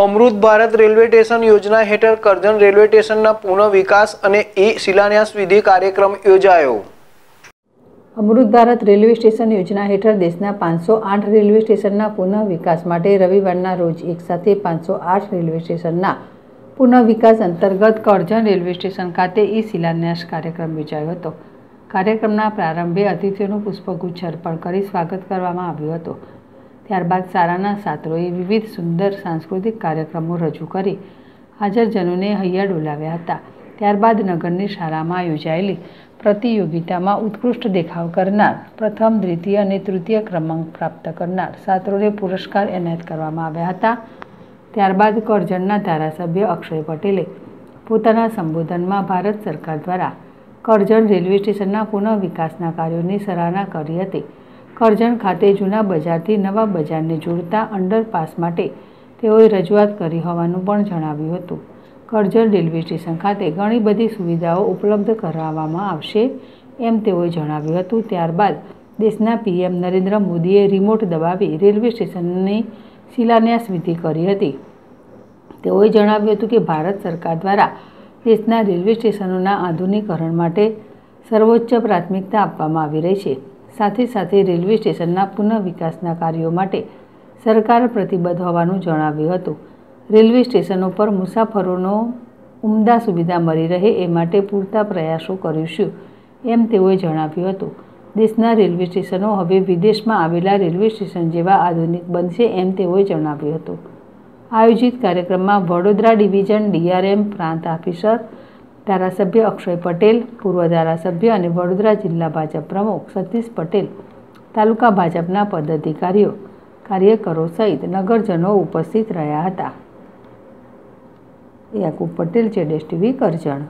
અમૃત Bharat railway station યોજના હેઠળ Karjan railway સ્ટેશનના પુનઃ વિકાસ અને ઈ શિલાન્યાસ વિધિ કાર્યક્રમ યોજાયો. અમૃત ભારત રેલવે સ્ટેશન યોજના હેઠળ દેશના પાંચસો આઠ રેલવે સ્ટેશનના પુનઃ વિકાસ માટે રવિવારના રોજ એકસાથે પાંચસો આઠ રેલવે સ્ટેશનના પુનઃ વિકાસ અંતર્ગત કરજણ રેલવે સ્ટેશન ખાતે ઈ શિલાન્યાસ કાર્યક્રમ યોજાયો હતો. કાર્યક્રમના પ્રારંભે અતિથિઓનું પુષ્પગુચ્છ અર્પણ કરી સ્વાગત કરવામાં આવ્યું હતું. ત્યારબાદ સારાના સાત્રોએ વિવિધ સુંદર સાંસ્કૃતિક કાર્યક્રમો રજૂ કરી હાજરજનોને હૈયા ડોલાવ્યા હતા. ત્યારબાદ નગરની શાળામાં યોજાયેલી પ્રતિયોગિતામાં ઉત્કૃષ્ટ દેખાવ કરનાર, પ્રથમ, દ્વિતીય અને તૃતીય ક્રમાંક પ્રાપ્ત કરનાર સાત્રોને પુરસ્કાર એનાયત કરવામાં આવ્યા હતા. ત્યારબાદ કરજણના ધારાસભ્ય અક્ષય પટેલે પોતાના સંબોધનમાં ભારત સરકાર દ્વારા કરજણ રેલવે સ્ટેશનના પુનઃ વિકાસના કાર્યોની સરાહના કરી હતી. કરજણ ખાતે જૂના બજારથી નવા બજારને જોડતા અંડરપાસ માટે તેઓએ રજૂઆત કરી હોવાનું પણ જણાવ્યું હતું. કરજણ રેલવે સ્ટેશન ખાતે ઘણી બધી સુવિધાઓ ઉપલબ્ધ કરાવવામાં આવશે એમ તેઓએ જણાવ્યું હતું. ત્યારબાદ દેશના પીએમ નરેન્દ્ર મોદીએ રિમોટ દબાવી રેલવે સ્ટેશનની શિલાન્યાસ વિધિ કરી હતી. તેઓએ જણાવ્યું હતું કે ભારત સરકાર દ્વારા દેશના રેલવે સ્ટેશનોના આધુનિકરણ માટે સર્વોચ્ચ પ્રાથમિકતા આપવામાં આવી રહી છે. સાથે સાથે રેલવે સ્ટેશનના પુનઃ વિકાસના કાર્યો માટે સરકાર પ્રતિબદ્ધ હોવાનું જણાવ્યું હતું. રેલવે સ્ટેશનો પર મુસાફરોનો ઉમદા સુવિધા મળી રહે એ માટે પૂરતા પ્રયાસો કરીશું એમ તેઓએ જણાવ્યું હતું. દેશના રેલવે સ્ટેશનો હવે વિદેશમાં આવેલા રેલવે સ્ટેશન જેવા આધુનિક બનશે એમ તેઓએ જણાવ્યું હતું. આયોજિત કાર્યક્રમમાં વડોદરા ડિવિઝન ડીઆરએમ પ્રાંત ઓફિસર ધારાસભ્ય અક્ષય પટેલ, પૂર્વ ધારાસભ્ય અને વડોદરા જિલ્લા ભાજપ પ્રમુખ સતીશ પટેલ, તાલુકા ભાજપના પદાધિકારીઓ, કાર્યકરો સહિત નગરજનો ઉપસ્થિત રહ્યા હતા. યાકુબ પટેલ, જેડેશ ટીવી કરજણ.